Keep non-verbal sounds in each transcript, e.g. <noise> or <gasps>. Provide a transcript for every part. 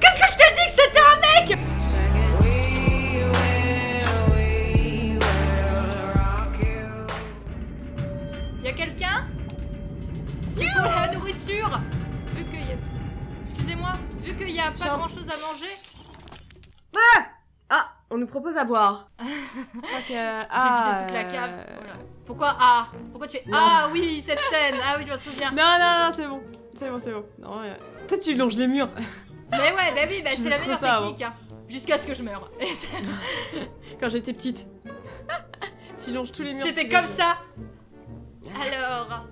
Qu'est-ce que je t'ai dit que c'était un mec? Y'a quelqu'un? C'est pour la nourriture? Vu que y a... Excusez-moi, vu qu'il y a pas grand chose à manger, Ah, on nous propose à boire. <laughs> J'ai ah, vidé toute la cave. euh, Voilà. Pourquoi Ah Pourquoi tu fais. Ah oui, cette scène Ah oui, je me souviens. Non, non, non, c'est bon. C'est bon, c'est bon. Non, euh, Toi, tu longes les murs. <laughs> Mais ouais, bah oui, bah c'est la meilleure ça avant. technique. hein. Jusqu'à ce que je meure. <laughs> Quand j'étais petite. tu longes tous les murs. J'étais comme ça. Alors.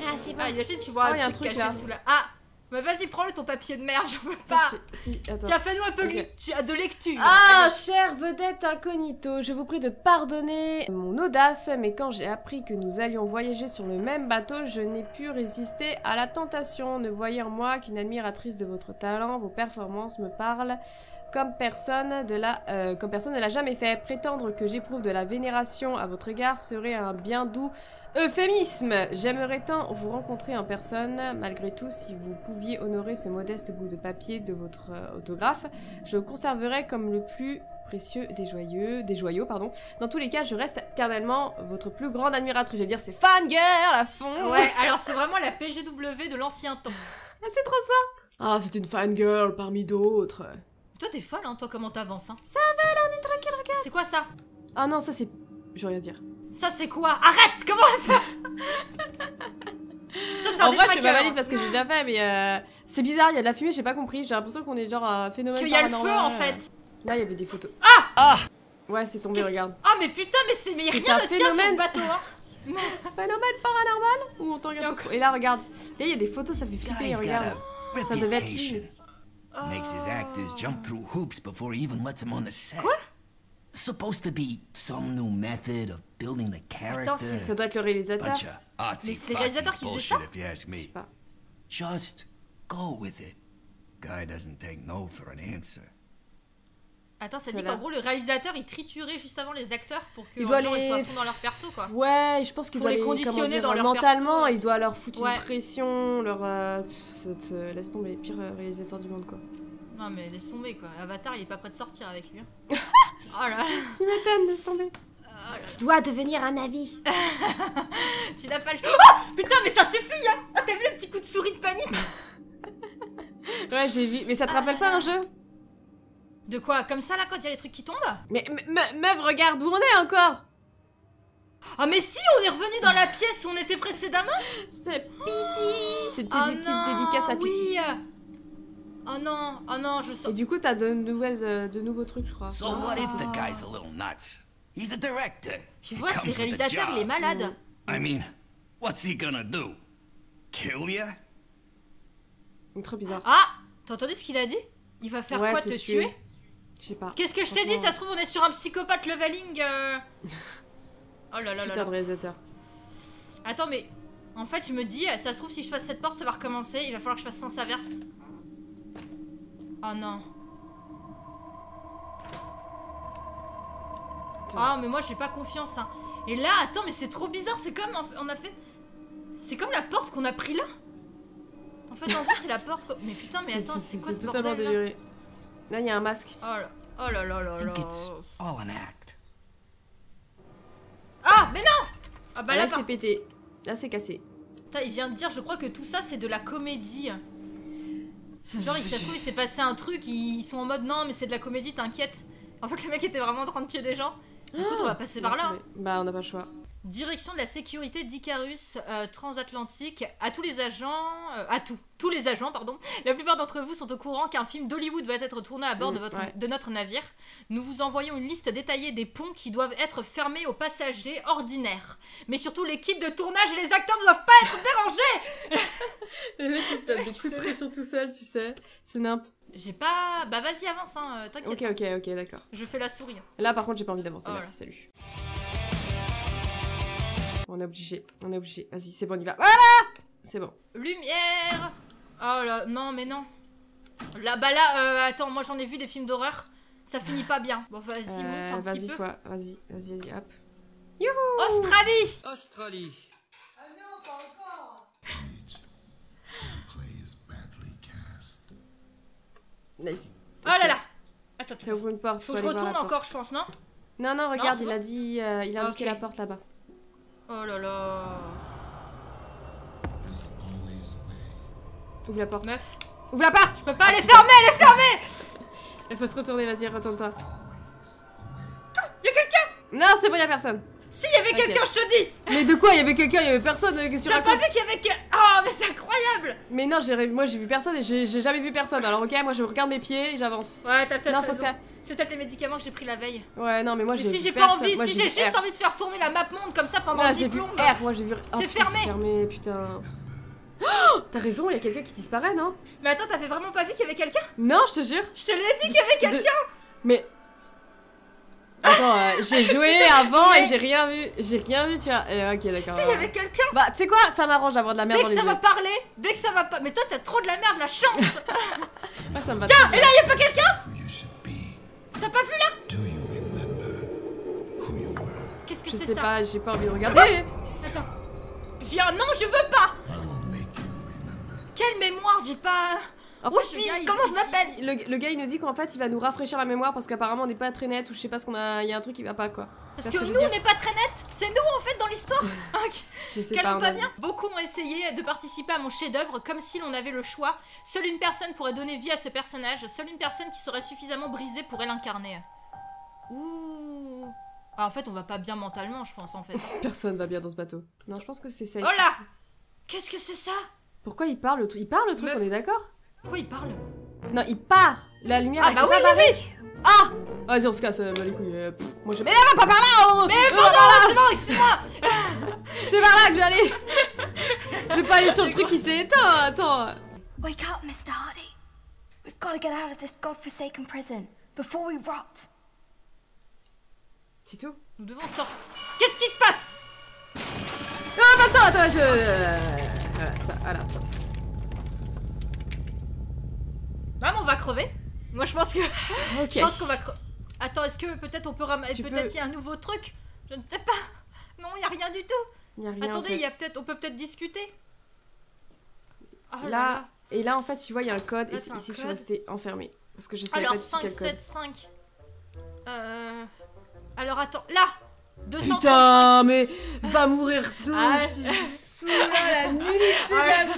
Ah, c'est Ah, imagine, tu vois Oh, un y a un truc truc, caché là. sous la. Ah Bah vas-y, prends-le ton papier de merde, <laughs> j'en veux Si, pas. Si, attends. Tiens, fais-nous un peu tu as de lecture. Ah, chère vedette incognito, je vous prie de pardonner mon audace, mais quand j'ai appris que nous allions voyager sur le même bateau, je n'ai pu résister à la tentation. Ne voyez en moi qu'une admiratrice de votre talent, vos performances me parlent comme personne, de la, euh, comme personne ne l'a jamais fait. Prétendre que j'éprouve de la vénération à votre égard serait un bien doux euphémisme. J'aimerais tant vous rencontrer en personne. Malgré tout, si vous pouviez honorer ce modeste bout de papier de votre euh, autographe, je le conserverai comme le plus précieux des joyeux, des joyaux, pardon. Dans tous les cas, je reste éternellement votre plus grande admiratrice. Je veux dire, c'est fangirl à fond. Ouais, <laughs> alors c'est vraiment la PGW de l'ancien temps. Ah, c'est trop ça. Ah, c'est une fangirl parmi d'autres. Toi, t'es folle, hein, toi, comment t'avances, hein Ça va, là, on est tranquille, regarde. C'est quoi ça? Ah non, ça c'est. Je rien dire. Ça, c'est quoi? Arrête Comment ça? <laughs> Ça, En vrai, je te détraqueur. valide parce que j'ai déjà fait, mais euh, c'est bizarre, il y a de la fumée, j'ai pas compris. J'ai l'impression qu'on est genre un phénomène. Qu'il y a le feu, en fait. Là, il y avait des photos. Ah Ouais, c'est tombé, regarde. Ah, mais putain, mais c'est mais rien un ne tient sur ce phénomène. bateau, hein <laughs> Phénomène paranormal? Ou on t'en Et regarde là, regarde. Là, il y a des photos, ça fait flipper, regarde. Ça devait être Makes his actors oh. jump through hoops before he even lets them on the set. Supposed to be some new method of building the character. c'est- Ça doit être le réalisateur. Bunch of artsy Mais c'est qui bullshit if you ask me. Just go with it. Guy doesn't take no for an answer. Attends, ça dit qu'en gros, le réalisateur, il triturait juste avant les acteurs pour que Il doit les ils soient à fond dans leur perso, quoi. Ouais, je pense qu'il doit les conditionner dire, dans leur mentalement, perso. il doit leur foutre Ouais. une pression, leur euh, ça te laisse tomber, pire euh, réalisateur du monde quoi. Non, mais laisse tomber, quoi. Avatar, il est pas prêt de sortir avec lui. hein. <laughs> oh là là. Tu m'étonnes, laisse tomber. Oh Tu dois devenir un avis. <laughs> Tu n'as pas le Oh Putain, mais ça suffit, hein Ah, T'as vu le petit coup de souris de panique? Ouais, j'ai vu, mais ça te rappelle pas un jeu? De quoi Comme ça, là, quand il y a les trucs qui tombent Mais me- me- meuf, regarde où on est encore. Ah, mais si, on est revenu dans la pièce où on était précédemment C'est Pity. C'était Oh des petites non, dédicaces à Pity. oui Oh non, oh non, je sens... Et du coup, t'as de nouvelles, euh, de nouveaux trucs, je crois. So Ah. what if the guy's a little nuts? He's a director. Tu vois, c'est comes le réalisateur, il est malade. I mean, what's he gonna do? Kill ya? Trop bizarre. Ah T'as entendu ce qu'il a dit? Il va faire Ouais, quoi, te te tuer. tuer? Je sais pas. Qu'est-ce que je t'ai dit. Ça se trouve, on est sur un psychopathe leveling. euh. Oh là là Putain de réalisateur. Attends, mais en fait, je me dis, ça se trouve, si je fasse cette porte, ça va recommencer. Il va falloir que je fasse sens inverse. Oh non. Ah, mais moi, j'ai pas confiance. Hein. Et là, attends, mais c'est trop bizarre. C'est comme on a fait. C'est comme la porte qu'on a pris là. En fait, en gros, c'est la porte. qu'on- Mais putain, mais attends, c'est quoi ce bordel déliré. Là, il y a un masque. Oh là, oh là là là là. think it's all an act. Ah, mais non Ah bah Ah, là, là, c'est pété. Là, c'est cassé. Putain, il vient de dire, je crois que tout ça c'est de la comédie. Genre, il, ça se trouve, il s'est passé un truc, ils sont en mode non, mais c'est de la comédie, t'inquiète. En fait, le mec était vraiment en train de tuer des gens. Écoute, on va passer par là. Bah, on n'a pas le choix. Direction de la sécurité d'Icarus euh, transatlantique. À tous les agents, euh, à tous, tous les agents, pardon. La plupart d'entre vous sont au courant qu'un film d'Hollywood va être tourné à bord de, votre, ouais. de notre navire. Nous vous envoyons une liste détaillée des ponts qui doivent être fermés aux passagers ordinaires. Mais surtout, l'équipe de tournage et les acteurs ne doivent pas être dérangés. <laughs> Le mec, il se tape des coups de <laughs> pression tout seul, tu sais. C'est nimp. J'ai pas. Bah vas-y, avance, hein, euh, t'inquiète. Ok, ok, ok, d'accord. Je fais la souris. Là, par contre, j'ai pas envie d'avancer. Oh Merci, salut. On est obligé, on est obligé. Vas-y, c'est bon, on y va. Voilà C'est bon. Lumière Oh là, non, mais non. Là, bah là, euh, attends, moi j'en ai vu des films d'horreur. Ça finit pas bien. Bon, vas-y, Euh, monte un petit vas-y, peu. fois. Vas-y, vas-y, vas-y, hop. Australie Australie. Play is badly cast. Nice. Oh là là Attends, Ça ouvre une porte. faut que je retourne encore, je pense, non? Non, non, regarde, il bon a dit. euh, il a indiqué la porte là-bas. Oh là là. Ouvre la porte. Meuf, Ouvre la porte. Je peux pas aller fermer, elle est fermée. Il faut se retourner, vas-y, retourne-toi. Y'a quelqu'un! Non, c'est bon, y a personne. Si, y avait quelqu'un, je te dis Mais de quoi Il y avait quelqu'un, il y avait personne. euh, T'as pas vu qu'il y avait que... Oh, mais c'est incroyable Mais non, j'ai moi j'ai vu personne et j'ai jamais vu personne. Alors ok, moi je regarde mes pieds et j'avance. Ouais, t'as peut-être raison. C'est peut-être les médicaments que j'ai pris la veille. Ouais, non, mais moi j'ai si j'ai pas envie, Moi, si j'ai juste R. envie de faire tourner la map monde comme ça pendant Non, 10 j'ai vu plombes. Moi j'ai vu. Oh, C'est fermé. C'est fermé, putain. Oh, <gasps> T'as raison, il y a quelqu'un qui disparaît, non? Mais attends, t'avais vraiment pas vu qu'il y avait quelqu'un? Non, je te jure. Je te l'ai dit qu'il y avait quelqu'un Mais. Attends, euh, j'ai <laughs> joué sais, avant mais- et j'ai rien vu. J'ai rien vu, tu vois. Euh, ok, Tu sais, d'accord. il y avait quelqu'un Bah, tu sais quoi, ça m'arrange d'avoir de la merde Dès dans que les ça yeux. va parler, dès que ça va pas. Mais toi, t'as trop de la merde, la chance <laughs> Ouais, ça me va Tiens, et là, y a pas quelqu'un. T'as pas vu là Do you remember who you were? Qu'est-ce que Je c'est sais ça pas, j'ai pas envie de regarder. Attends. Viens, non, je veux pas. Quelle mémoire, j'ai pas. Où suis-je Comment je m'appelle Le, le gars il nous dit qu'en fait il va nous rafraîchir la mémoire parce qu'apparemment on n'est pas très net ou je sais pas ce qu'on a. Il y a un truc qui va pas quoi. Parce que nous, on n'est pas très net C'est nous, en fait, dans l'histoire <laughs> Ok. Je sais pas. pas bien. Beaucoup ont essayé de participer à mon chef-d'œuvre comme si l'on avait le choix. Seule une personne pourrait donner vie à ce personnage. Seule une personne qui serait suffisamment brisée pourrait l'incarner. Ouh. Ah, en fait, on va pas bien mentalement, je pense, en fait. <laughs> Personne va bien dans ce bateau. Non, je pense que c'est ça. Oh là Qu'est-ce que c'est ça? Pourquoi il parle le truc Il parle le truc, Meuf. on est d'accord? Quoi, il parle? Non, il part La lumière Ah elle bah oui, oui, oui Ah Vas-y, on se casse, euh, bah, les couilles. euh, pff, moi je. Mais là, va pas par là oh Mais Euh, pardon, par là, c'est bon, excuse-moi <laughs> C'est par là que je vais aller Je vais pas aller sur le truc qui s'est éteint, attends Wake up, Mr. Hardy. We've got to get out of this godforsaken prison before we rot. C'est tout? Nous devons sortir. Qu'est-ce qui se passe? Ah, attends, attends, je. euh, Voilà, ça, voilà. Maman, on va crever Moi, je pense que. <laughs> Je pense qu'on va crever. Attends, est-ce que peut-être on peut ramasser. Peut-être peux- y a un nouveau truc? Je ne sais pas <laughs> Non, il y a rien du tout y a rien, en Attendez, fait. il y a peut-être, on peut peut-être discuter. Oh là et là en fait, tu vois, il y a un code et c'est ici que je suis restée enfermée. Parce que je savais Alors pas du tout 5, quel code. 7, 5. Euh... Alors attends, là 235. Putain, mais va mourir douce Ah. Je la nullité de la J'ai-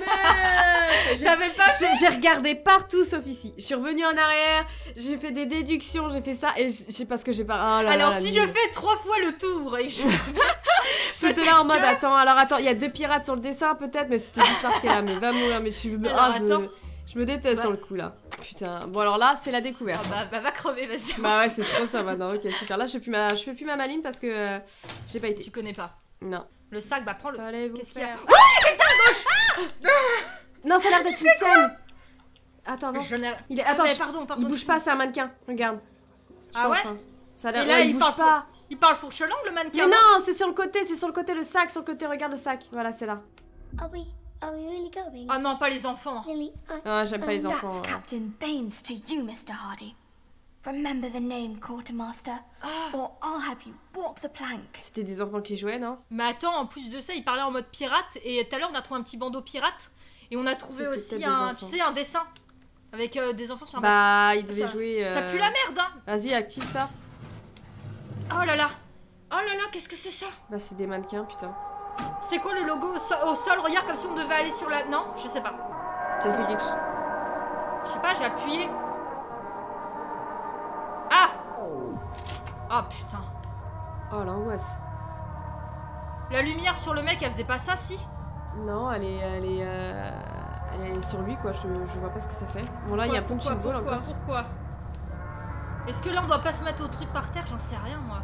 T'avais pas J'ai regardé partout sauf ici. Je suis revenue en arrière, j'ai fait des déductions, j'ai fait ça et je sais pas ce que j'ai pas. Oh là Alors si je fais trois fois le tour et que je... <laughs> J'étais là en mode attends, alors attends, il y a deux pirates sur le dessin peut-être, mais c'était juste marqué là, mais va mourir, mais je suis. Alors, ah, je, attends. je me déteste Bah. sur le coup là. Putain, bon alors là, c'est la Ah découverte. bah, bah va crever, vas-y. Bah ouais, c'est trop ça maintenant. Ok, super. Là, je fais plus ma, je fais plus ma maline parce que euh, j'ai pas été. Tu connais pas. Non. Le sac, bah prends le... Allez, vous Qu'est-ce qu'il y a faire. Non, ça a l'air d'être une scène. Attends, avance. Je n'ai... Il est. Ah, Attends, je- pardon, pardon. il bouge pas, c'est un mannequin. Regarde. Je Ah pense, ouais hein. Ça a l'air. Et là, ouais, il bouge parle pas. Il parle fourche-langue, le mannequin Mais non, c'est sur le côté, c'est sur le côté, le sac, sur le côté. Regarde le sac. Voilà, c'est là. Are we are we really going? Ah non, pas les enfants. I, Ah, j'aime pas les That's enfants. hein. Captain Baines to you, Mr. Hardy. Remember the name, Quartermaster, or I'll have you walk the plank. C'était des enfants qui jouaient, non? Mais attends, en plus de ça, il parlait en mode pirate. Et tout à l'heure, on a trouvé un petit bandeau pirate. Et on a trouvé aussi un, tu sais, un dessin. Avec euh, des enfants sur un Bah, il devait ça, jouer. Ça euh, pue la merde, hein Vas-y, active ça. Oh là là Oh là là, qu'est-ce que c'est ça? Bah, c'est des mannequins, putain. C'est quoi le logo au sol, au sol? Regarde comme si on devait aller sur la... Non, je sais pas. Tu as fait quelque chose. Je sais pas, j'ai appuyé. Ah Oh putain. Oh, l'angoisse. La lumière sur le mec, elle faisait pas ça, si? Non, elle est, elle est, euh, elle est sur lui quoi. Je, je vois pas ce que ça fait. Bon là, il y a un punching ball pourquoi, encore. Pourquoi Est-ce que là, on doit pas se mettre au truc par terre? J'en sais rien, moi.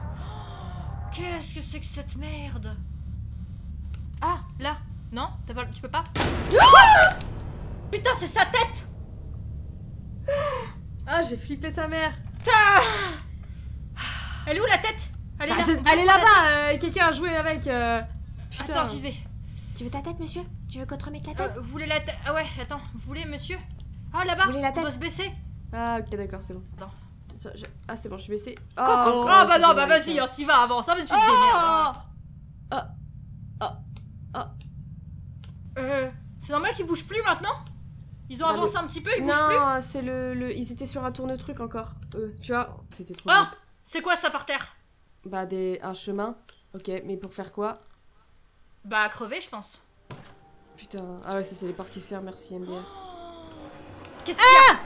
Qu'est-ce que c'est que cette merde? Ah, là Non pas... Tu peux pas? Putain, c'est sa tête Ah, j'ai flippé sa mère. Elle est où la tête? Elle est Bah, là. elle est là-bas. euh, Quelqu'un a joué avec. euh, Putain. Attends, j'y vais. Tu veux ta tête, monsieur? Tu veux qu'autre mec la Euh, vous voulez la tête? Ah ouais, attends. Vous voulez, monsieur? Ah, là-bas Vous voulez la On tête? doit se baisser Ah, ok, d'accord, c'est bon. Non. Ça, je- Ah, c'est bon, je suis baissée. Oh, Ah bah non, bah vas-y, hein, t'y vas, avance, ça va tu te démerdes. Oh Euh, c'est normal qu'il bouge plus maintenant? Ils ont Bah, avancé un petit peu, ils bougent plus? Non, c'est le, le. Ils étaient sur un tourne-truc encore. Eux, tu vois, c'était trop Oh bien. C'est quoi ça par terre? Bah, des... un chemin. Ok, mais pour faire quoi? Bah, crever, je pense. Putain. Ah ouais, ça c'est les portes qui servent, merci MDR. Qu'est-ce qu'il y a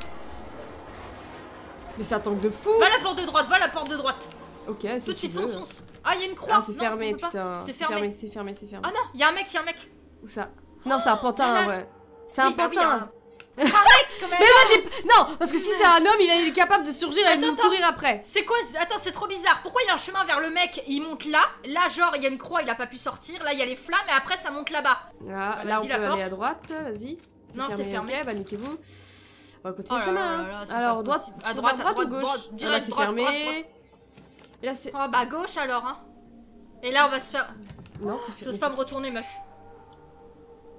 Mais c'est un tank de fou Va à la porte de droite, va à la porte de droite. Ok, si Tout de tu suite, veux. fonce, fonce. Ah, il y a une croix. Ah, c'est Non, fermé, pas. putain. C'est fermé. c'est fermé, c'est fermé. Ah non, il y a un mec, il y a un mec. Où ça? Non, c'est un pantin, là, là. ouais. C'est un Oui, bah oui, pantin. C'est un mec quand même. Mais vas-y Non Parce que si c'est un homme, il est capable de surgir et de Attends, nous courir après. C'est quoi Attends, c'est trop bizarre. Pourquoi il y a un chemin vers le mec Il monte là. Là, genre, il y a une croix, il a pas pu sortir. Là, il y a les flammes et après, ça monte là-bas. Ah, Bah, là, on peut aller à droite, vas-y. Non, c'est fermé. Ok, bah niquez-vous. On va continuer Oh le chemin. hein. Alors, droite, À droite, à droite ou gauche droite, Ah, direct, là, c'est fermé. Et là, c'est. Oh bah, gauche alors, hein. Et là, on va se faire. Non, c'est fermé. J'ose pas me retourner, meuf.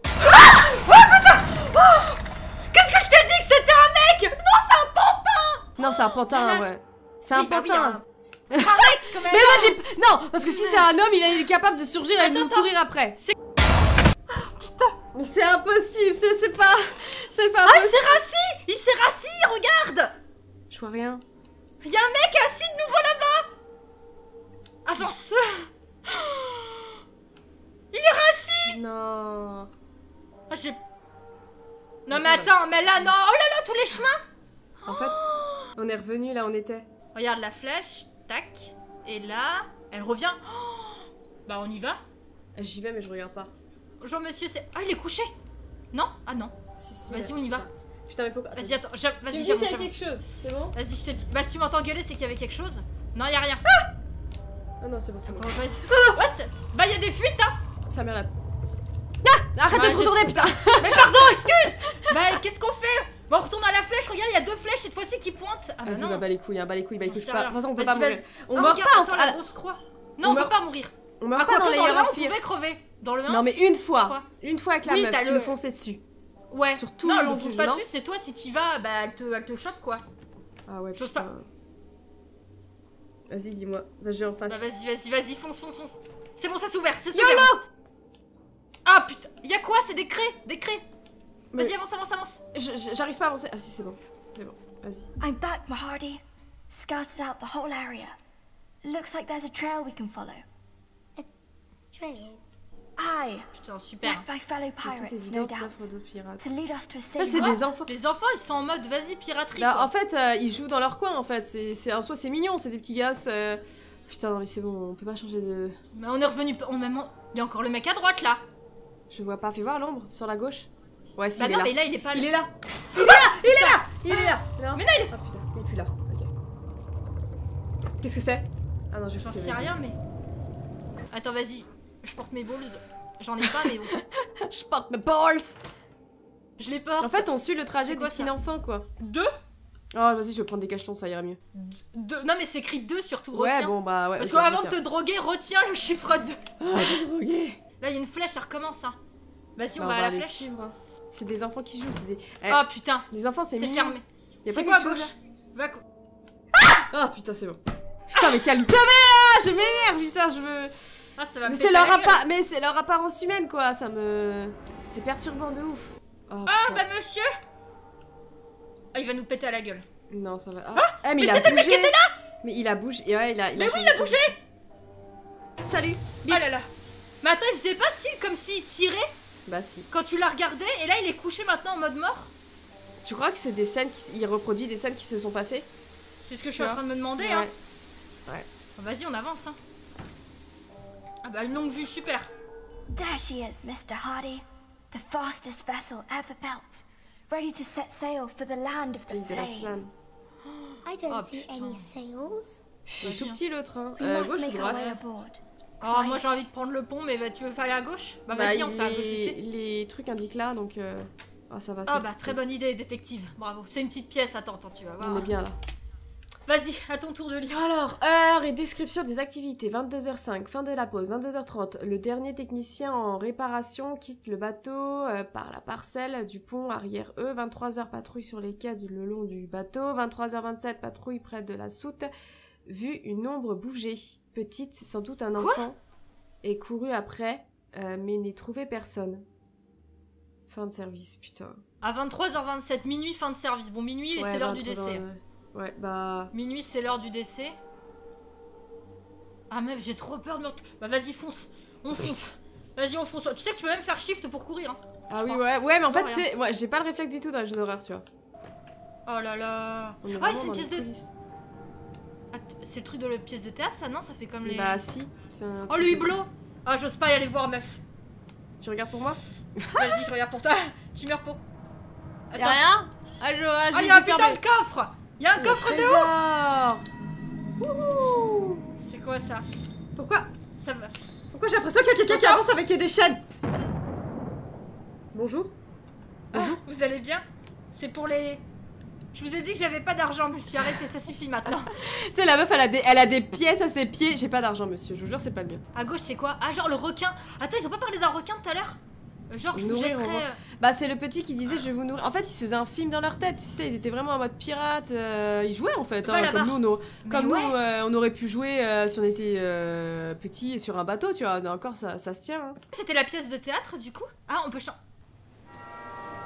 Qu'est-ce Non, c'est un pantin, Là, là. ouais. C'est bah pantin. un- même. <laughs> Mais vas-y Non Parce que si c'est un homme, il est capable de surgir et de nous courir après. C'est- Mais c'est impossible, c'est pas. C'est pas Ah, il s'est rassis Il s'est rassis, regarde Je vois rien. Il y a un mec assis de nouveau là-bas Avance <gasps> Il est rassis Non. Ah, j'ai... Non mais attends, mais là, non Oh là là, tous les chemins En fait, on est revenu là on était. Regarde la flèche, tac, et là, elle revient. Bah on y va J'y vais, mais je regarde pas. Bonjour monsieur, c'est... Ah, il est couché Non? Ah non. Si, si, Vas-y, on y va. Putain, mais pourquoi Vas-y, attends, je- vas-y, a j'avance. quelque chose, c'est bon? Vas-y, je te dis. Bah si tu m'entends gueuler, c'est qu'il y avait quelque chose. Non, y a rien. Ah non, c'est bon, c'est bon. Vas-y. Ouais, c'est- bah y a des fuites, hein Ça mère la. Ah Arrête Ouais, de te j'ai- retourner, putain Mais pardon, excuse Bah qu'est-ce qu'on fait? Bah on retourne à la flèche, regarde, il y a deux flèches cette fois-ci qui pointent. Ah bah Vas-y, bah, bah les couilles, hein, bah les couilles, bah pas. De toute façon, on peut pas mourir. On meurt pas, en la grosse croix. On Non, on, meurt- peut pas mourir. On meurt pas dans les dans le 1, on pouvait crever. Dans le 1, Non, mais une fois. Une fois avec la meuf qui le- fonçait dessus. Ouais. sur tout non, le fonce pas dessus, c'est toi, si t'y vas, bah elle te, elle te chope quoi. Ah ouais, putain. Vas-y, dis-moi. Vas-y, en face. Bah vas-y, vas-y, vas-y, fonce, fonce, fonce. C'est bon, ça s'est ouvert, c'est YOLO. Ah putain, y'a quoi C'est des craies, des craies. Mais- Vas-y, avance, avance, avance. J'arrive pas à avancer. Ah si, c'est bon. C'est bon. Vas-y. I'm back, Mahardy. Scouted out the whole area. Looks like there's a trail we can follow. Trail? Aye, Putain, super. left by fellow pirates, no doubt. To lead us to a Ça, safe c'est des enfants. Les enfants, ils sont en mode vas-y, piraterie. Quoi. en fait, euh, ils jouent dans leur coin, en fait. C'est, c'est, en soi, c'est mignon, c'est des petits gosses. euh. Putain, non, mais c'est bon, on peut pas changer de. Mais on est revenu. On même... Il y a encore le mec à droite là. Je vois pas. Fais voir l'ombre sur la gauche. Ouais, si, Bah il non, est là. mais là, il est pas Il là. est là Il est là Il est là Il est là Non. Mais non, il est- Ah putain, il est plus là. Ok. Qu'est-ce que c'est? Ah non, je J'en sais rien, mais. Attends, vas-y. Je porte mes balls. J'en ai pas, mais bon. <laughs> Je porte mes balls Je les porte. En fait, on suit le trajet petits ça enfants, quoi. Deux? Oh, vas-y, je vais prendre des cachetons, ça ira mieux. Deux. Non, mais c'est écrit deux surtout. Ouais, retiens. bon, bah ouais. Parce qu'avant de te droguer, retiens le chiffre 2. Ah, j'ai drogué Là, il y a une flèche, ça recommence. Hein. Vas-y, Bah, on va à la flèche. suivre. C'est des enfants qui jouent, c'est des. Eh, Oh putain, Les enfants, c'est fermé. Y a C'est pas quoi gauche Va co- Ah putain, c'est bon. Putain, mais calme-toi, ah, je m'énerve, putain, je veux. Ah, ça va Mais c'est leur, appa- mais c'est leur apparence humaine, quoi. Ça me. C'est perturbant de ouf. Oh, Ah, bah monsieur Ah, il va nous péter à la gueule. Non, ça va. Ah, eh, mais, il a c'était le bougé. mec qui était Mais il a bougé. Et ouais, il a. Il Mais a oui, il a bougé. Salut. Oh là là Mais attends, il faisait pas si comme s'il tirait Bah si. quand tu l'as regardé et là il est couché maintenant en mode mort Tu crois que c'est des scènes qui. Il reproduit des scènes qui se sont passées? C'est ce que je suis en train de me demander. Ouais. Hein. Bon, Vas-y, on avance. Hein. Ah bah une longue vue, super. There she is, Mr. Hardy. The fastest vessel ever built. Ready to set sail for the land of the flame. I don't Oh, see any sails. Tout petit l'autre, hein. We Euh, must gauche ou make our droite way aboard. Oh, moi j'ai envie de prendre le pont, mais bah, tu veux aller à gauche Bah vas-y, on fait à gauche. les... vite fait. les trucs indiquent là, donc. euh, Oh, ça va. Ah c'est bah très bonne idée, détective. Bravo. C'est une petite pièce, attends, attends, tu vas voir. On est bien là. Vas-y, à ton tour de lire. Alors, heure et description des activités. 22h05, fin de la pause. 22h30, le dernier technicien en réparation quitte le bateau euh, par la parcelle du pont arrière E. 23h, patrouille sur les quais le long du bateau. 23h27, patrouille près de la soute. Vu une ombre bouger. Petite, sans doute un Quoi? enfant. Et couru après, euh, mais n'est trouvé personne. Fin de service, putain. À 23h27, minuit, fin de service. Bon, minuit, Ouais, c'est l'heure du 23, décès. ouais. Ouais, bah. Minuit, c'est l'heure du décès. Ah meuf, j'ai trop peur de me... Bah vas-y, fonce. On fonce. Vas-y, on fonce. Tu sais que tu peux même faire shift pour courir. Hein. Ah oui, crois. ouais, ouais, mais en fait, c'est. Ouais, j'ai pas le réflexe du tout dans les jeux d'horreur, tu vois. Oh là là. Ah, c'est une pièce de... Ah, c'est le truc de la pièce de théâtre, ça Non, ça fait comme les... Bah, si. c'est un Oh, le hublot Ah, j'ose pas y aller voir, meuf. Tu regardes pour moi <laughs> Vas-y, je regarde pour toi. <laughs> Tu meurs pour... Y'a rien Ah, je. Ah, Ah, y a un putain fermer. de coffre Y a un Le coffre de ouf C'est quoi ça Pourquoi Ça va... Pourquoi j'ai l'impression qu'il y a quelqu'un qui avance avec des chaînes Bonjour Ah, vous allez bien? C'est pour les... Je vous ai dit que j'avais pas d'argent, monsieur. Arrêtez, ça suffit maintenant. <laughs> Tu sais, la meuf, elle a, des, elle a des pièces à ses pieds. J'ai pas d'argent, monsieur, je vous jure, c'est pas le mien. À gauche, c'est quoi? Ah, genre le requin. Attends, ils ont pas parlé d'un requin tout à l'heure? Euh, Genre, je vous Nourrir, jetterai... euh, Bah, c'est le petit qui disait je vais vous nourrir. En fait, ils se faisaient un film dans leur tête, tu sais, ils étaient vraiment en mode pirate. euh, ils jouaient en fait, hein, là-bas. comme nous, Mais comme ouais. nous euh, on aurait pu jouer euh, si on était petit et sur un bateau, tu vois. Encore, ça, ça se tient. hein. C'était la pièce de théâtre, du coup? Ah, on peut chan...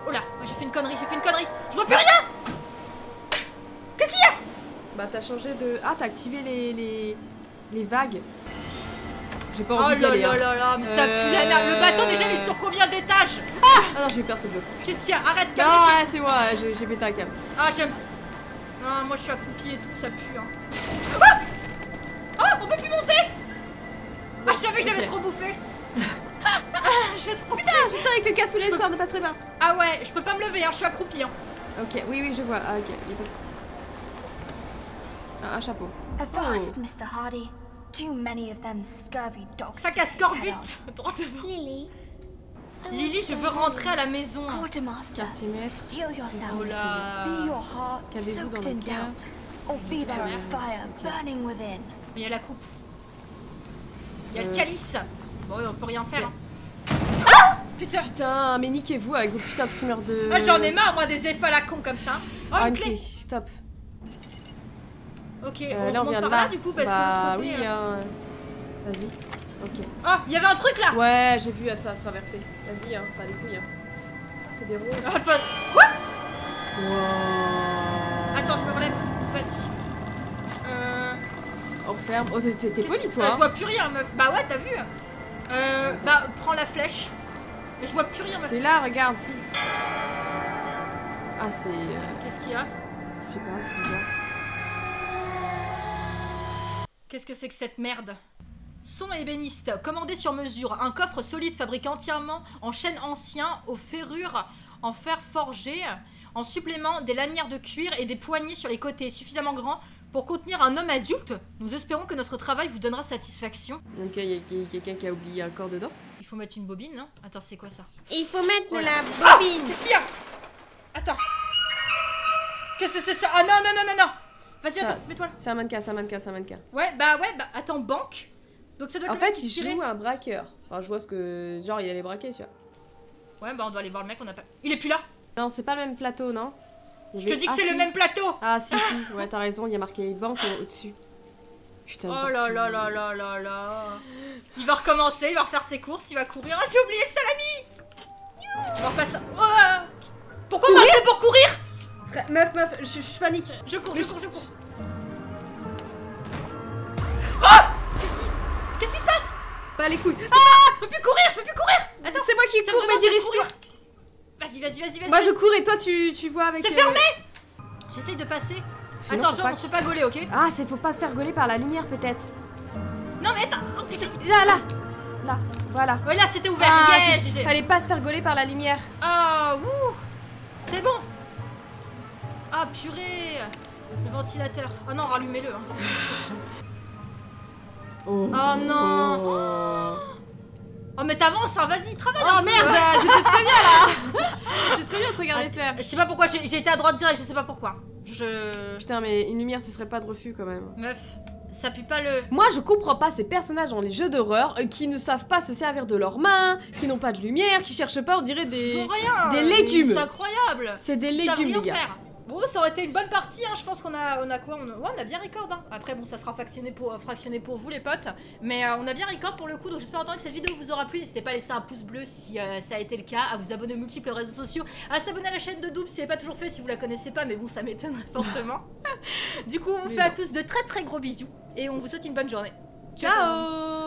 Oh là, j'ai fait une connerie, j'ai fait une connerie Je vois plus rien Bah, t'as changé de. Ah, t'as activé les, les, les vagues. J'ai pas Oh envie d'y là aller. là là là, mais ça pue la merde Le bateau, déjà, il est sur combien d'étages? Ah non, j'ai eu peur, c'est bleu. Qu'est-ce qu'il y a? Arrête, calme ouais, c'est moi, j'ai pété un câble. Ah, j'aime... Ah, moi, je suis accroupie et tout, ça pue, hein. Ah Ah, on peut plus monter Ah, je savais que j'avais trop bouffé <laughs> Ah, j'ai trop... Putain, je sais avec le cassoulet, soir ne passerait pas. Ah ouais, je peux pas me lever, hein, je suis accroupie, hein. Ok, oui, oui, je vois. Ah, ok, y a pas de soucis. Ah, un chapeau. Avast, Mr. Hardy. Too many of them scurvy dogs. Sac à scorbut. Droit devant. Lily. Lily, je veux rentrer à la maison. Quartermaster, steel yourself. Oh là Be your heart Qu'avez-vous soaked dans in doubt, or be there a fire burning within. Il y a la coupe. Il y a le Euh. calice. Bon, on peut rien faire. hein. Ah Putain. Putain, mais niquez-vous avec vos putains de screamers de. Ah, j'en ai marre, moi, des effets à la con comme ça. Oh, Ah, une ok, clé. top. Ok, Euh, on là, on vient de par là, là. du coup, parce bah que l'autre côté... oui, euh, hein. Vas-y. Ok. Ah, il y avait un truc là Ouais, j'ai vu ça traverser. Vas-y, hein, pas les couilles. Hein. Ah, c'est des roses. Ah, enfin, Quoi? Wow. Attends, je me relève. Vas-y. Euh... On referme. Oh, t'es- poli, toi. Ah, je hein. vois plus rien, meuf. Bah ouais, t'as vu Euh... Attends. Bah, prends la flèche. Je vois plus rien, meuf. C'est là, regarde, si. Ah, c'est. euh, Qu'est-ce qu'il y a? Je sais pas, c'est bizarre. Qu'est-ce que c'est que cette merde? Son ébéniste, commandé sur mesure, un coffre solide fabriqué entièrement en chêne ancien, aux ferrures en fer forgé, en supplément des lanières de cuir et des poignées sur les côtés suffisamment grands pour contenir un homme adulte. Nous espérons que notre travail vous donnera satisfaction. Donc, il y a, quelqu'un qui a oublié un corps dedans? Il faut mettre une bobine, non? Attends, c'est quoi ça? Il faut mettre Voilà. la bobine. Qu'est-ce qu'il y a? Attends. Qu'est-ce que c'est ça? Ah non, non, non, non, non Vas-y, attends, mets-toi là. C'est un mannequin, c'est un mannequin, c'est un mannequin. Ouais, bah ouais, bah attends, banque. Donc ça doit être En fait, il joue un braqueur. Enfin, je vois ce que. Genre, il allait braquer, tu vois. Ouais, bah on doit aller voir le mec, on a pas. Il est plus là Non, c'est pas le même plateau, non? Je te dis que Ah, c'est si. le même plateau Ah, si, si. Ouais, t'as raison, il y a marqué banque au- au-dessus. Putain, Oh là là là là là là Il va recommencer, il va refaire ses courses, il va courir. Ah, j'ai oublié le salami On va repasser. Oh Pourquoi on m'a appelé pour courir? Frère, meuf, meuf, je, je panique. Je cours, je cours, je cours. Ah Qu'est-ce qui se... Qu'est-ce qui se passe? Pas les couilles. Ah Je peux plus courir, je peux plus courir Attends, c'est moi qui cours, me mais dirige-toi. Vas-y, vas-y, vas-y, vas-y. Moi, je cours et toi, tu, tu vois avec. C'est euh, fermé J'essaye de passer. Sinon, attends, genre, pas on se fait pas gauler, ok? Ah, c'est pour pas se faire gauler par la lumière, peut-être. Non, mais attends oh. Là, là Là, voilà. Ouais, là, c'était ouvert. Ah, yes, fallait pas se faire gauler par la lumière. Ah, ouh C'est bon Ah, purée Le ventilateur. Ah non, rallumez-le. hein. Oh, Oh non. Oh, Oh, mais t'avances, hein, vas-y, travaille Oh, merde J'étais très bien là <laughs> J'étais très bien de te regarder faire. Je sais pas pourquoi, j'ai été à droite direct, je sais pas pourquoi. Je... Putain, mais une lumière, ce serait pas de refus quand même. Meuf, ça pue pas le... Moi, je comprends pas ces personnages dans les jeux d'horreur euh, qui ne savent pas se servir de leurs mains, qui n'ont pas de lumière, qui cherchent pas, on dirait Ils des. rien des légumes. C'est incroyable C'est des légumes, les gars. faire. Bon, ça aurait été une bonne partie, hein. je pense qu'on a, on a quoi on a, ouais, on a bien record. Hein. Après, bon, ça sera fractionné pour, fractionné pour vous, les potes. Mais euh, on a bien record pour le coup, donc j'espère entendre que cette vidéo vous aura plu. N'hésitez pas à laisser un pouce bleu si euh, ça a été le cas, à vous abonner aux multiples réseaux sociaux, à s'abonner à la chaîne de Doom si ce n'est pas toujours fait, si vous la connaissez pas, mais bon, ça m'étonnerait <laughs> fortement. du coup, on vous fait à tous de très très gros bisous et on vous souhaite une bonne journée. Ciao